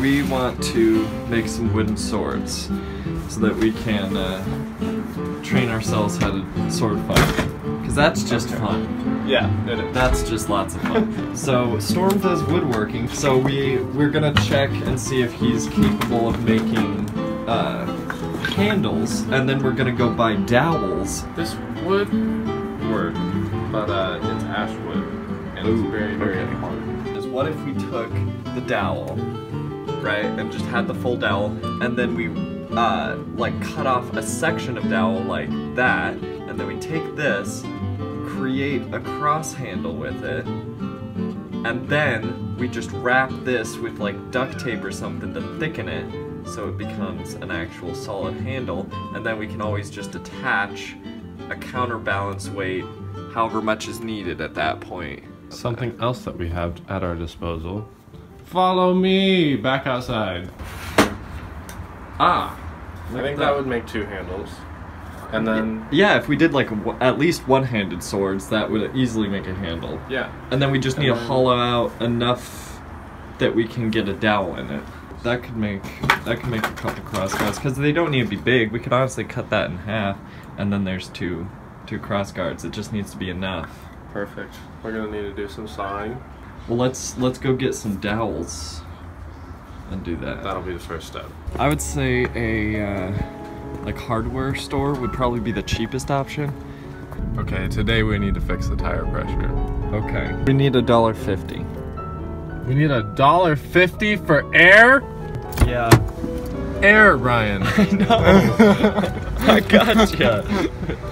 We want to make some wooden swords so that we can uh, train ourselves how to sword fight. Because that's just Okay. fun. Yeah, it is. That's just lots of fun. so Storm does woodworking, so we we're gonna check and see if he's capable of making uh, handles, and then we're gonna go buy dowels. This would work, but uh, it's ash wood, and it's very, very okay. hard. What if we took the dowel, right, and just had the full dowel, and then we uh, like cut off a section of dowel like that, and then we take this, create a cross handle with it, and then we just wrap this with like duct tape or something to thicken it so it becomes an actual solid handle, and then we can always just attach a counterbalance weight however much is needed at that point. Something else that we have at our disposal. Follow me back outside. Ah, I think that would make two handles, and then Yeah, if we did like w- at least one-handed swords, that would easily make a handle. yeah, And then we just need And to hollow out enough that we can get a dowel in it. That could make that could make a couple cross guards because they don't need to be big. We could honestly cut that in half, and then there's two two cross guards. It just needs to be enough. Perfect. We're gonna need to do some sawing. Well, let's let's go get some dowels and do that. That'll be the first step. I would say a uh, like hardware store would probably be the cheapest option. Okay, today we need to fix the tire pressure. Okay. We need a dollar fifty. We need a dollar fifty for air. Yeah. Air, Ryan. I know. I gotcha.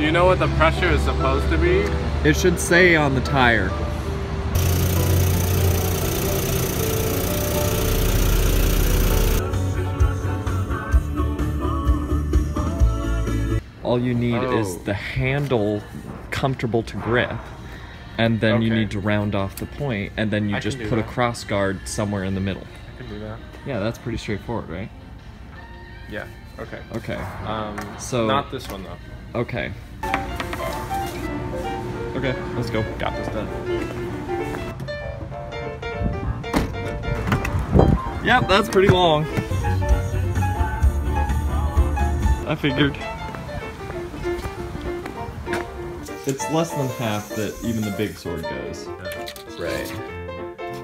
Do you know what the pressure is supposed to be? It should say on the tire. All you need is Oh. the handle comfortable to grip. And then you need to round off the point, and then you I just put a cross guard somewhere in the middle. I can do that. Yeah, that's pretty straightforward, right? Yeah. Okay. Okay. Um. So- not this one though. Okay. Okay, let's go. Got this done. Yep, that's pretty long. I figured. It's less than half that even the big sword goes. Right.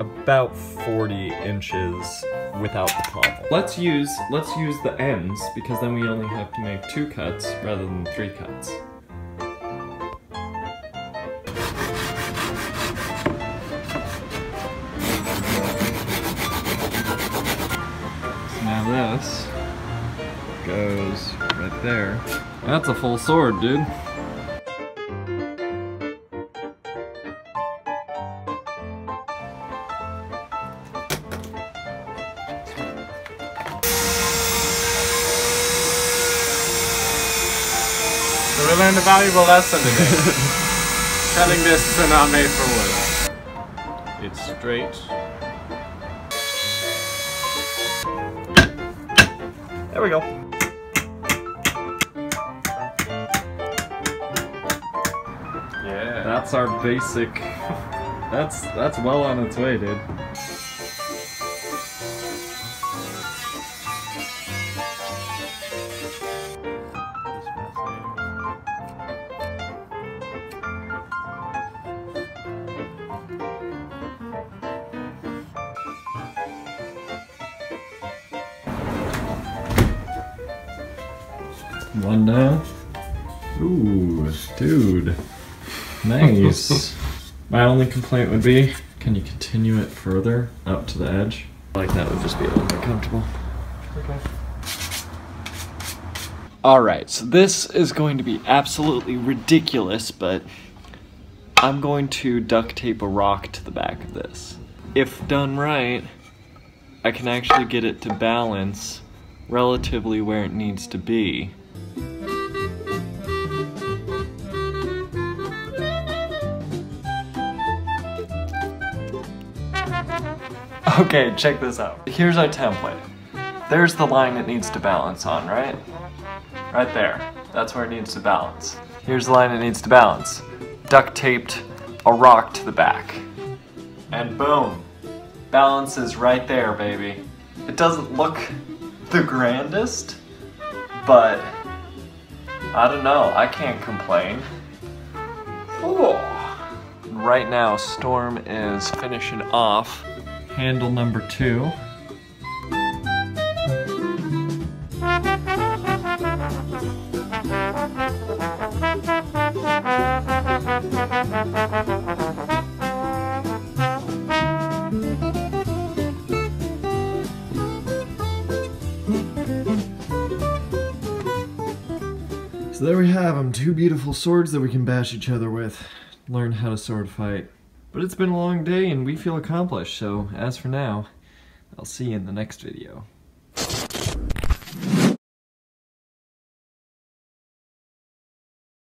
About 40 inches without the pommel. Let's use let's use the ends because then we only have to make two cuts rather than three cuts. There. That's a full sword, dude. So we learned a valuable lesson today. Cutting discs are not made for wood. It's straight. There we go. That's our basic. That's that's well on its way, dude. One down. Ooh, dude. Nice. My only complaint would be, can you continue it further up to the edge? Like that would just be a little bit comfortable. Okay. Alright, so this is going to be absolutely ridiculous, but I'm going to duct tape a rock to the back of this. If done right, I can actually get it to balance relatively where it needs to be. Okay, check this out. Here's our template. There's the line it needs to balance on, right? Right there. That's where it needs to balance. Here's the line it needs to balance. Duct taped a rock to the back. And boom. Balance is right there, baby. It doesn't look the grandest, but I don't know. I can't complain. Oh. Right now, Storm is finishing off handle number two. So there we have them, two beautiful swords that we can bash each other with. Learn how to sword fight. But it's been a long day and we feel accomplished, so as for now, I'll see you in the next video.